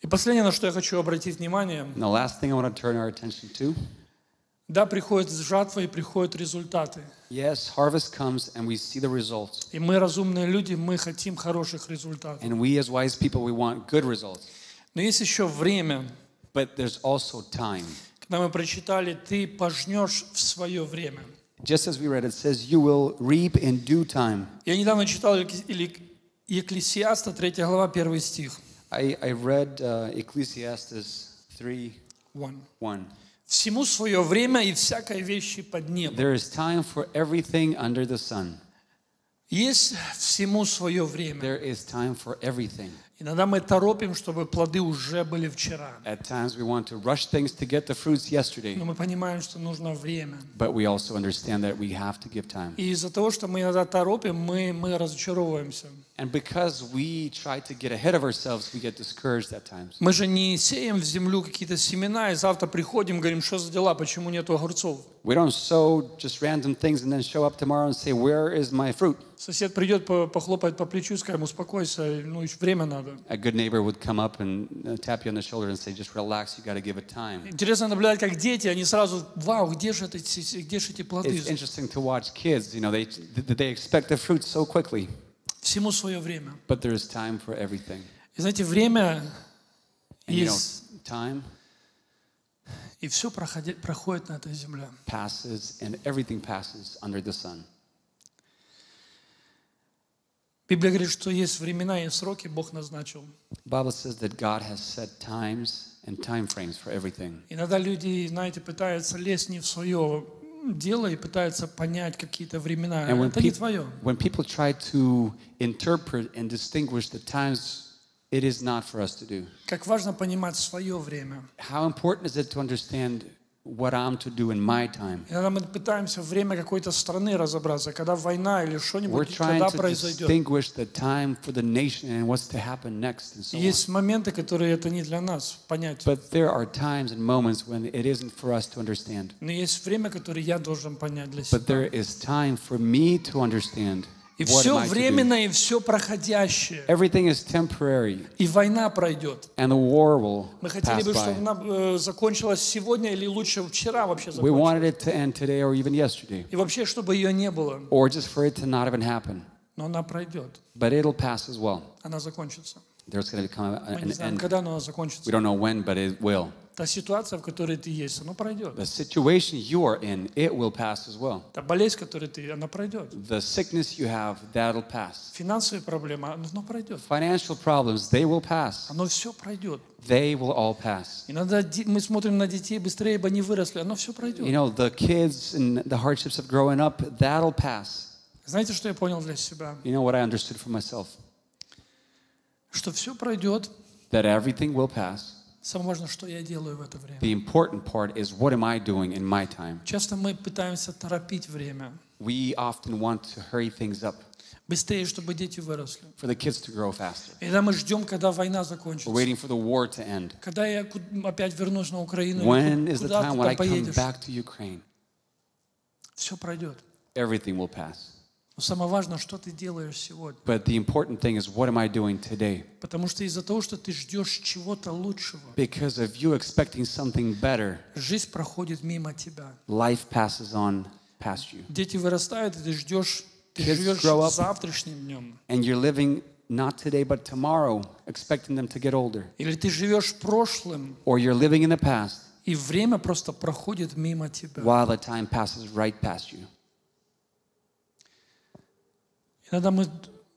И последнее, на что я хочу обратить внимание, And the last thing I want to turn our attention to да, приходит жатва и приходят результаты. yes, harvest comes and we see the results. И мы, разумные люди, мы хотим хороших результатов. And we, as wise people, we want good results. Но есть еще время, But there's also time. когда мы прочитали, ты пожнешь в свое время. Just as we read, it says, You will reap in due time. Я недавно читал Екклесиаста, 3 глава, 1 стих. I, I read uh, Ecclesiastes 3 One. 1. Всему свое время и всякой вещи под небом. There is time for everything under the sun. Есть всему свое время. There is time for everything. Иногда мы торопим, чтобы плоды уже были вчера. At times we want to rush things to get the fruits yesterday, Но мы понимаем, что нужно время. but we also understand that we have to give time. И из-за того, что мы иногда торопим, мы, мы разочаровываемся. And because we try to get ahead of ourselves, we get discouraged at times. Мы же не сеем в землю какие-то семена, и завтра приходим, говорим, что за дела, почему нету огурцов. We don't sow just random things and then show up tomorrow and say, Where is my fruit? Сосед придет, по- похлопает по плечу, скажем, успокойся, ну, еще время надо. надо. A good neighbor would come up and uh, tap you on the shoulder and say, just relax, you got to give it time. Интересно наблюдать, как дети, они сразу, вау, где же, это, эти- где же эти плоды? It's interesting to watch kids, you know, they, they expect the fruit so quickly, Всему свое время. but there's time for everything. И знаете, время And you know, есть, time и все проходит, проходит на этой земле. passes and everything passes under the sun. Библия говорит, что есть времена и сроки, Бог назначил. Bible says that God has set times and time frames for everything. Иногда люди, знаете, пытаются лезть не в свое дело и пытаются понять какие-то времена. And Это не твое. when people try to interpret and distinguish the times, it is not for us to do. Как важно понимать свое время. How important is it to understand what I'm to do in my time? Иногда мы пытаемся время какой-то страны разобраться, когда война или We're что-нибудь, trying когда to произойдет. distinguish the time for the nation and what's to happen next and so И on. есть моменты, которые это не для нас понять. But there are times and moments when it isn't for us to understand. Но есть время, которое я должен понять для But there себя. is time for me to understand И what все временно, и все проходящее. Everything is temporary, И война пройдет. and the war will Мы хотели бы, чтобы она э, закончилась сегодня или лучше вчера вообще We закончилась. wanted it to end today or even yesterday, И вообще, чтобы ее не было. or just for it to not even happen. Но она пройдет. But it'll pass as well. Она закончится. There's going to become Мы не an знаем, end. когда она We закончится. don't know when, but it will. Та ситуация, в которой ты есть, она пройдет. The situation you are in, it will pass as well. Та болезнь, в которой ты, она пройдет. The sickness you have, that'll pass. Финансовые проблемы, оно пройдет. Financial problems, they will pass. Оно все пройдет. They will all pass. Иногда ди- мы смотрим на детей, быстрее бы они выросли, оно все пройдет. You know, the kids and the hardships of growing up, that'll pass. Знаете, что я понял для себя? You know what I understood for myself? Что все пройдет. That everything will pass. Самое важное, что я делаю в это время. The important part is what am I doing in my time? Часто мы пытаемся торопить время. We often want to hurry things up Быстрее, чтобы дети выросли. for the kids to grow faster. И когда мы ждем, когда война We're закончится. waiting for the war to end. Когда я ку- опять вернусь на Украину, или When ку- is the куда time ты when I там come поедешь, back to Ukraine? все пройдет. Everything will pass. Но самое важное, что ты делаешь сегодня. But the important thing is what am I doing today? Потому что из-за того, что ты ждешь чего-то лучшего, Because of you expecting something better, жизнь проходит мимо тебя. life passes on past you. Дети вырастают, и ты ждешь, ты Kids живешь grow up. завтрашним днем. And you're living not today, but tomorrow, expecting them to get older. Или ты живешь прошлым, Or you're living in the past и время просто проходит мимо тебя. while the time passes right past you. Иногда мы,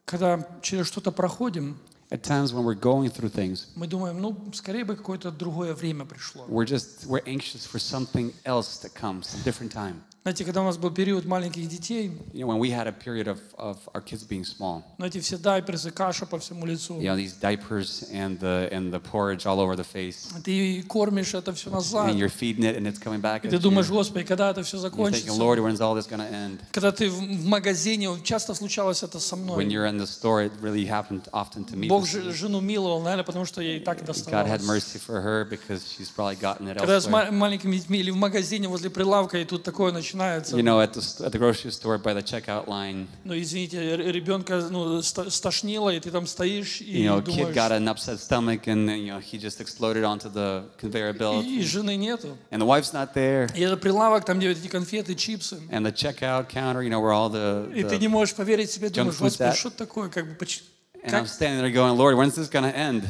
когда через что-то проходим, At times when we're going through things, мы думаем, ну, скорее бы какое-то другое время пришло. we're just we're anxious for something else to come, some different time. Знаете, когда у нас был период маленьких детей, You know, when we had a period of, of our kids being small, но эти все дайперсы, каша по всему лицу, you know, these diapers and the and the porridge all over the face, ты кормишь это все назад, and you're feeding it and it's coming back и ты думаешь, Господи, когда это все You're thinking, закончится? Lord, when's all this to end? Когда ты в магазине, часто случалось это со When мной. you're in the store, it really happened often to me. Бог жену миловал, наверное, потому что ей так God had доставалось. mercy for her because she's probably gotten it Когда с маленькими детьми или в магазине возле прилавка, и тут такое начинается. You know, at the, at the grocery store by the checkout line, Ну, извините, ребенка ну, стошнило, и ты там стоишь и you know, a kid думаешь, got an upset stomach and, you know, he just exploded onto the conveyor belt. и, и жены нету. And the wife's not there. И это прилавок, там где эти конфеты, чипсы. And the checkout counter, you know, where all the, И ты the не можешь поверить себе, думаешь, Господи, что такое? Как бы, поч- and I'm как? standing there going, Lord, when's this to end?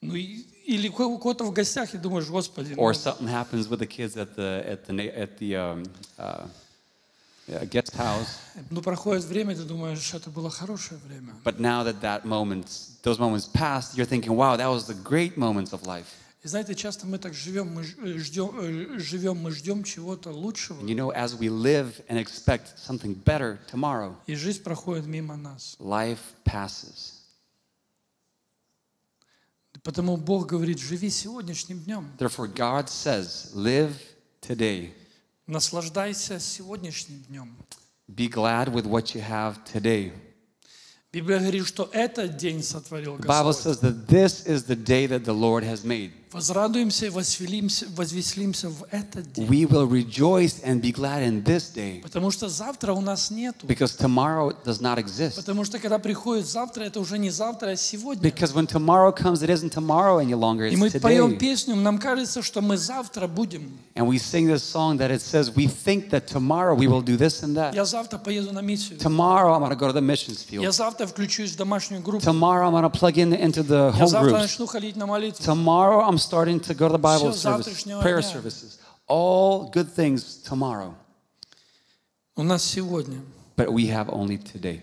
Ну, и- или ко- у кого-то в гостях, и думаешь, Господи, ну, Or something happens with the kids at the at the na- at the um, uh, yeah, guest house. ну, проходит время, и ты думаешь, это было хорошее время. But now that that moments, those moments passed, you're thinking, wow, that was the great moments of life. И знаете, часто мы так живем, мы ж- э, ждем, э, живем, мы ждем чего-то лучшего, And you know, as we live and expect something better tomorrow, и жизнь проходит мимо нас. life passes. Потому Бог говорит, живи сегодняшним днем, Therefore, God says, live today. наслаждайся сегодняшним днем. Be glad with what you have today. Библия говорит, что этот день сотворил The Bible Господь. says that this is the day that the Lord has made. возрадуемся и возвелимся- возвеселимся в этот день. we will rejoice and be glad in this day Потому что завтра у нас нету. because tomorrow does not exist. Потому что когда приходит завтра, это уже не завтра, а сегодня. Because when tomorrow comes, it isn't tomorrow any longer, И мы it's поем today. песню, нам кажется, что мы завтра будем. And we sing this song that it says, we think that tomorrow we will do this and that. Я завтра поеду на миссию. Tomorrow I'm going to go to the missions Я field. завтра включусь в домашнюю группу. Tomorrow I'm going to plug in into the Я home завтра groups. начну ходить на молитву. Tomorrow I'm starting to go to the Bible Всё service, завтрашнего prayer дня. services. All good things tomorrow. У нас сегодня. But we have only today.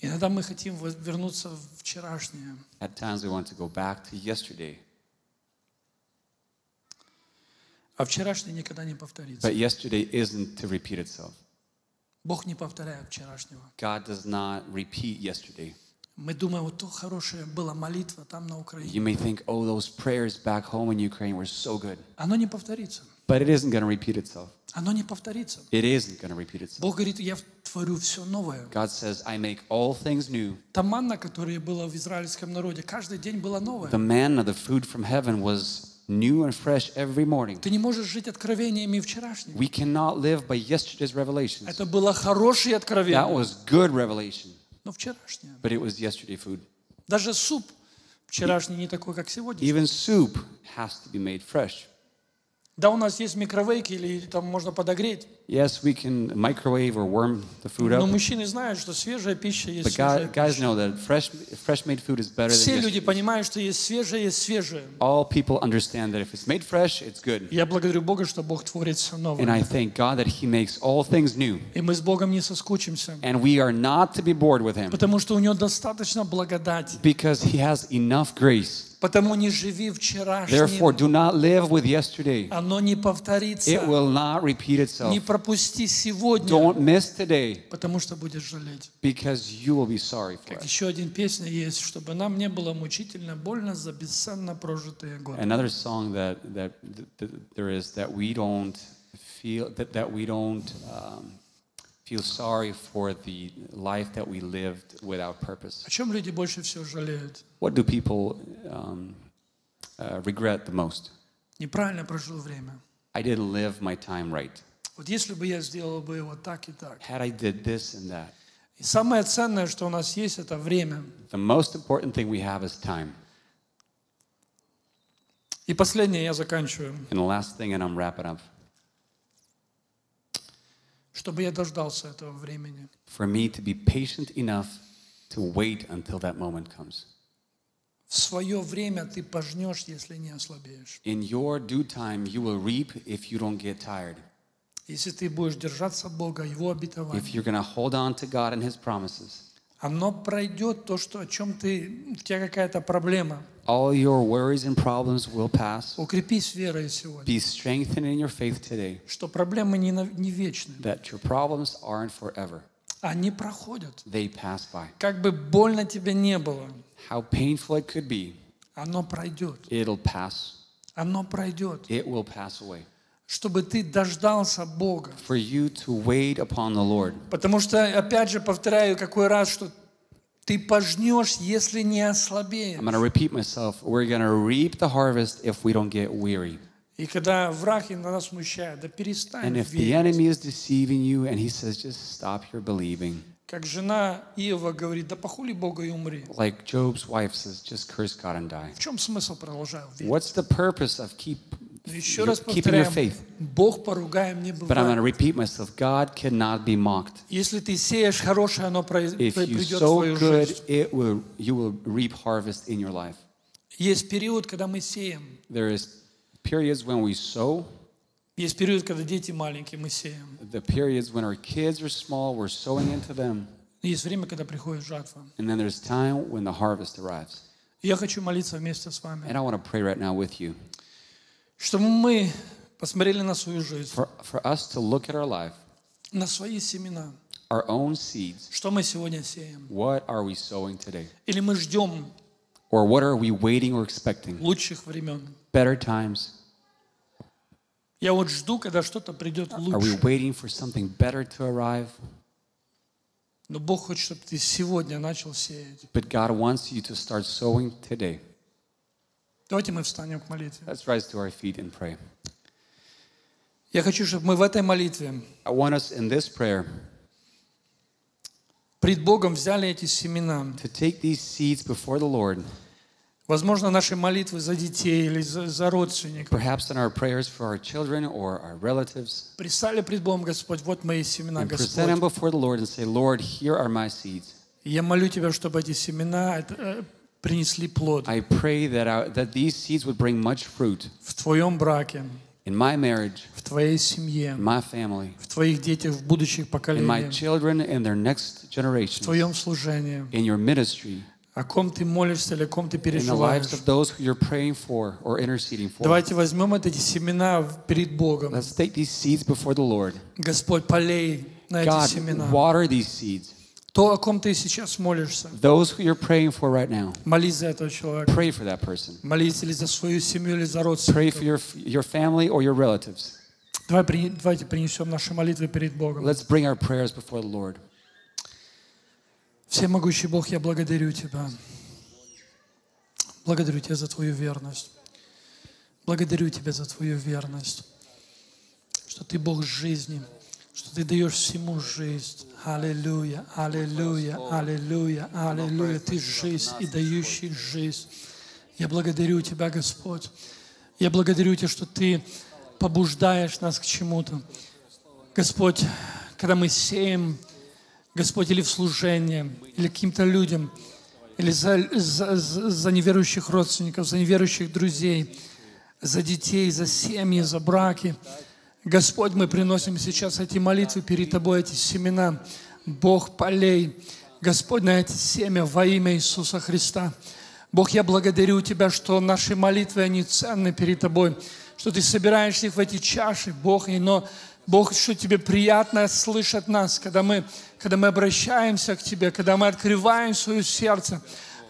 Иногда мы хотим воз- вернуться в вчерашнее. At times we want to go back to yesterday. А вчерашнее никогда не повторится. But yesterday isn't to repeat itself. Бог не повторяет вчерашнего. God does not repeat yesterday. Мы думаем, вот то хорошая была молитва там на You Украине. may think, oh, those prayers back home in Ukraine were so good. Оно не повторится. But it isn't going to repeat itself. Оно не повторится. It isn't going to repeat itself. Бог говорит, я творю все новое. God says, I make all things new. Та манна, которая была в израильском народе, каждый день была новая. The manna, the food from heaven, was new and fresh every morning. Ты не можешь жить откровениями вчерашнего. We cannot live by yesterday's revelations. Это было хорошее That откровение, was good revelation, Но вчерашнее. but it was yesterday food. Даже суп вчерашний не такой, как сегодня. Even soup has to be made fresh. Да, у нас есть микровейки или там можно подогреть. Yes, we can microwave or warm the food Но up, мужчины знают, что свежая пища есть but свежая guys, guys пища. know that fresh, fresh made food is better than Все люди yesterday's. понимают, что есть свежее, есть свежее. All people understand that if it's made fresh, it's good. Я благодарю Бога, что Бог творит все And новое. I thank God that He makes all things new. И мы с Богом не соскучимся, And we are not to be bored with Him потому что у Него достаточно благодати. because He has enough grace. Потому не живи Therefore, вчерашним. do not live with yesterday. Оно не It повторится. will not repeat itself. Не пропусти сегодня, Don't miss today потому что будешь жалеть. because you will be sorry for Как it. еще один песня есть, чтобы нам не было мучительно больно за бесценно прожитые годы. Another song that, that, that there is that we don't feel that, that we don't um, feel sorry for the life that we lived without purpose. О чем люди больше всего жалеют? What do people um, uh, regret the most? Неправильно прожил время. I didn't live my time right. Вот если бы я сделал бы вот так и так. Had I did this and that. И самое ценное, что у нас есть, это время. The most important thing we have is time. И последнее я заканчиваю. And the last thing, and I'm wrapping up. Чтобы я дождался этого времени. For me to be patient enough to wait until that moment comes. В свое время ты пожнешь, если не ослабеешь. In your due time, you will reap if you don't get tired. Если ты будешь держаться Бога, Его If обетования, you're going to hold on to God and His promises, оно пройдет то, что, о чем ты, у тебя какая-то проблема. all your worries and problems will pass. Укрепись верой сегодня, Be strengthened in your faith today что проблемы не, не вечны. that your problems aren't forever. Они проходят. They pass by. Как бы больно тебе не было, How painful it could be, оно пройдет. it'll pass. Оно пройдет. It will pass away. Чтобы ты дождался Бога. For you to wait upon the Lord. Потому что, опять же, повторяю какой раз, что ты пожнешь, если не ослабеешь. I'm going to repeat myself. We're going to reap the harvest if we don't get weary. И когда враг иногда нас смущает, да перестань And if the верить. enemy is deceiving you and he says, just stop your believing, Как жена Иова говорит, да похули Бога и умри. like Job's wife says, just curse God and die. В чем смысл продолжаю верить? What's the purpose of keep Еще your- раз keeping your повторяем, faith? Бог поругаем не But I'm going to бывает. repeat myself. God cannot be mocked. Если ты сеешь хорошее, оно произ- If you придет в sow твою good, жизнь. it will you will reap harvest in your life. Есть период, когда мы сеем. There is periods when we sow, Есть период, когда дети маленькие, мы сеем. the periods when our kids are small, we're sowing into them, Есть время, когда приходит жатва. and then there's time when the harvest arrives. И Я хочу молиться вместе с вами, And I want to pray right now with you Чтобы мы посмотрели на свою жизнь, for, for us to look at our life, на свои семена. our own seeds. Что мы сегодня сеем? What are we sowing today? Или мы ждем Or what are we waiting or expecting? лучших времен? Better times? Я вот жду, когда что-то придет Are we лучше. waiting for something better to arrive? Но Бог хочет, чтобы ты сегодня начал сеять. But God wants you to start sowing today. Давайте мы встанем к молитве. Let's rise to our feet and pray. Я хочу, чтобы мы в этой молитве I want us in this prayer пред Богом взяли эти семена. to take these seeds before the Lord. Возможно, наши молитвы за детей или за, за родственников. Perhaps in our prayers for our children or our relatives. Пристали пред Богом, Господь, вот мои семена, And present them Господь. before the Lord and say, Lord, here are my seeds. Я молю Тебя, чтобы эти семена э, принесли плод I pray that, our, that these seeds would bring much fruit в Твоем браке, in my marriage, в Твоей семье, in my family, в Твоих детях, в будущих in my поколениях, children and their next в generation, Твоем служении, in your ministry, о ком Ты молишься или о ком Ты in the переживаешь. lives of those who you're praying for or interceding for. Давайте возьмем эти семена перед Богом. Let's take these seeds before the Lord. Господь, полей на эти God, семена. water these seeds. То, о ком ты сейчас молишься, Those who you're praying for right now, молись за этого человека. pray for that person. Молись или за свою семью, или за Pray родственников. for your, your family or your relatives. Давай, давайте принесем наши молитвы перед Богом. Let's bring our prayers before the Lord. Всемогущий Бог, я благодарю Тебя. Благодарю Тебя за Твою верность. Благодарю Тебя за Твою верность. Что Ты Бог жизни, что Ты даешь всему жизнь. Аллилуйя, аллилуйя, аллилуйя, аллилуйя. Ты жизнь и дающий жизнь. Я благодарю Тебя, Господь. Я благодарю Тебя, что Ты побуждаешь нас к чему-то. Господь, когда мы сеем, Господь, или в служение, или каким-то людям, или за, за, за- неверующих родственников, за неверующих друзей, за детей, за семьи, за браки. Господь, мы приносим сейчас эти молитвы перед Тобой, эти семена. Бог полей, Господь, на эти семя во имя Иисуса Христа. Бог, я благодарю Тебя, что наши молитвы, они ценны перед Тобой, что Ты собираешь их в эти чаши, Бог, и но Бог, что Тебе приятно слышать нас, когда мы, когда мы обращаемся к Тебе, когда мы открываем свое сердце.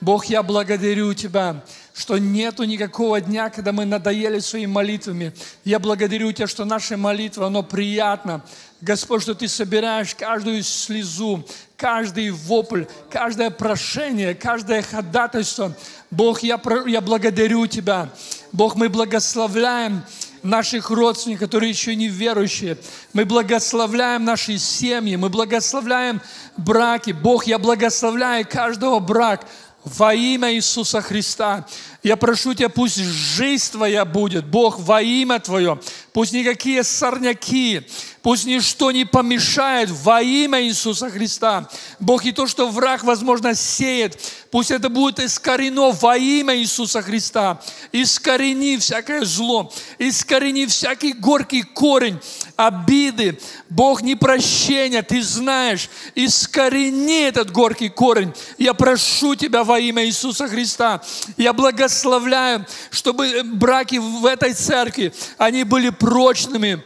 Бог, я благодарю Тебя, что нету никакого дня, когда мы надоели своими молитвами. Я благодарю Тебя, что наша молитва, оно приятно. Господь, что Ты собираешь каждую слезу, каждый вопль, каждое прошение, каждое ходатайство. Бог, я, я благодарю Тебя. Бог, мы благословляем наших родственников, которые еще не верующие. Мы благословляем наши семьи, мы благословляем браки. Бог, я благословляю каждого брак во имя Иисуса Христа. Я прошу Тебя, пусть жизнь Твоя будет, Бог, во имя Твое. Пусть никакие сорняки, пусть ничто не помешает во имя Иисуса Христа. Бог, и то, что враг, возможно, сеет, пусть это будет искорено во имя Иисуса Христа. Искорени всякое зло, искорени всякий горький корень, обиды, Бог, непрощения, Ты знаешь, искорени этот горький корень. Я прошу Тебя во имя Иисуса Христа. Я благословляю, чтобы браки в этой церкви, они были прочными,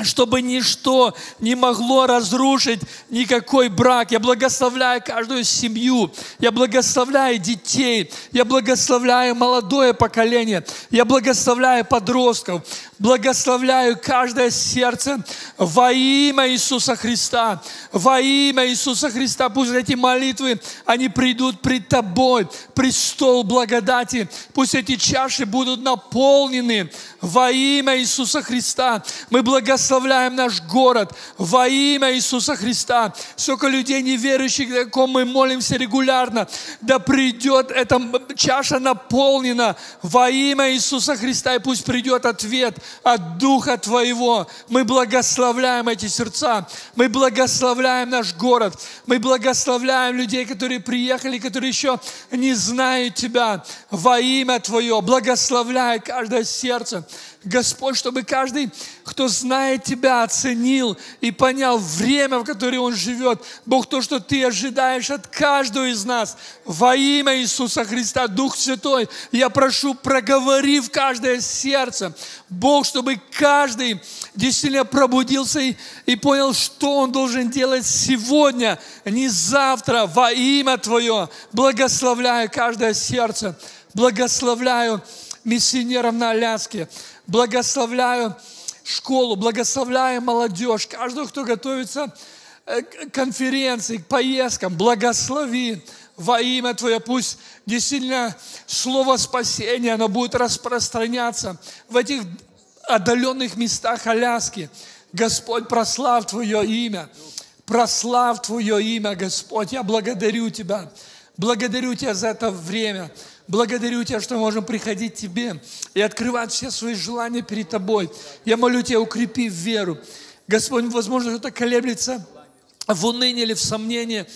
чтобы ничто не могло разрушить никакой брак. Я благословляю каждую семью, я благословляю детей, я благословляю молодое поколение, я благословляю подростков, благословляю каждое сердце во имя Иисуса Христа, во имя Иисуса Христа. Пусть эти молитвы, они придут пред Тобой, престол благодати. Пусть эти чаши будут наполнены во имя Иисуса Христа. Мы благословляем наш город во имя Иисуса Христа. Сколько людей неверующих, о ком мы молимся регулярно, да придет эта чаша наполнена во имя Иисуса Христа, и пусть придет ответ от Духа Твоего. Мы благословляем эти сердца, мы благословляем наш город, мы благословляем людей, которые приехали, которые еще не знают Тебя во имя Твое. Благословляй каждое сердце. Господь, чтобы каждый, кто знает Тебя, оценил и понял время, в которое он живет. Бог, то, что Ты ожидаешь от каждого из нас. Во имя Иисуса Христа, Дух Святой, я прошу, проговори в каждое сердце. Бог, чтобы каждый действительно пробудился и, и понял, что он должен делать сегодня, не завтра, во имя Твое. Благословляю каждое сердце. Благословляю миссионеров на Аляске. Благословляю школу, благословляю молодежь, каждого, кто готовится э, к конференции, к поездкам, благослови во имя Твое. Пусть действительно слово спасения, оно будет распространяться в этих отдаленных местах Аляски. Господь, прослав Твое имя. Прослав Твое имя, Господь. Я благодарю Тебя. Благодарю Тебя за это время. Благодарю Тебя, что мы можем приходить к Тебе и открывать все свои желания перед Тобой. Я молю Тебя, укрепи веру. Господь, возможно, кто-то колеблется в унынии или в сомнении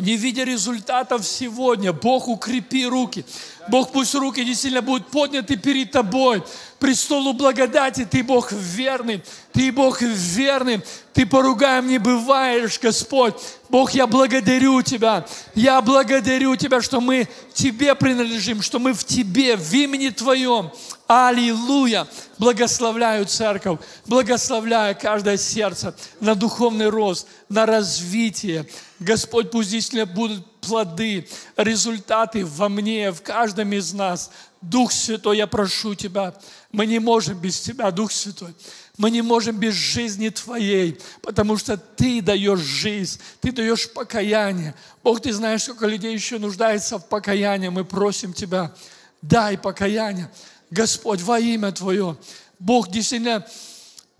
не видя результатов сегодня, Бог укрепи руки. Бог пусть руки действительно будут подняты перед тобой. Престолу благодати, ты Бог верный, ты Бог верный, ты поругаем не бываешь, Господь. Бог, я благодарю Тебя, я благодарю Тебя, что мы Тебе принадлежим, что мы в Тебе, в имени Твоем. Аллилуйя! Благословляю церковь, благословляю каждое сердце на духовный рост, на развитие. Господь, пусть действительно будут плоды, результаты во мне, в каждом из нас. Дух Святой, я прошу Тебя, мы не можем без Тебя, Дух Святой. Мы не можем без жизни Твоей, потому что Ты даешь жизнь, Ты даешь покаяние. Бог, Ты знаешь, сколько людей еще нуждается в покаянии. Мы просим Тебя, дай покаяние. Господь, во имя Твое. Бог, действительно,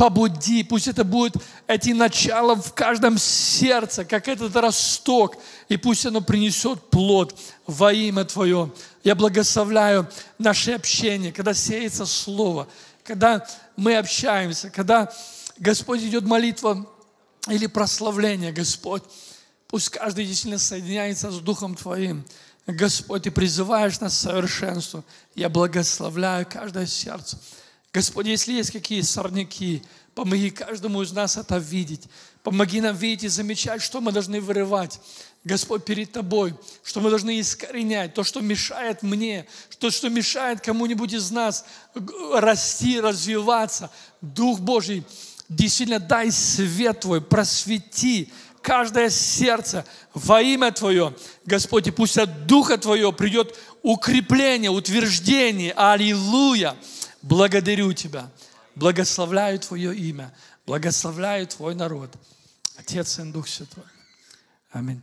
побуди, пусть это будет эти начала в каждом сердце, как этот росток, и пусть оно принесет плод во имя Твое. Я благословляю наше общение, когда сеется Слово, когда мы общаемся, когда Господь идет молитва или прославление, Господь, пусть каждый действительно соединяется с Духом Твоим. Господь, Ты призываешь нас к совершенству. Я благословляю каждое сердце. Господи, если есть какие сорняки, помоги каждому из нас это видеть. Помоги нам видеть и замечать, что мы должны вырывать. Господь, перед Тобой, что мы должны искоренять, то, что мешает мне, то, что мешает кому-нибудь из нас расти, развиваться. Дух Божий, действительно дай свет Твой, просвети каждое сердце во имя Твое. Господь, и пусть от Духа Твоего придет укрепление, утверждение. Аллилуйя! Благодарю Тебя, благословляю Твое имя, благословляю Твой народ. Отец и Дух Святой. Аминь.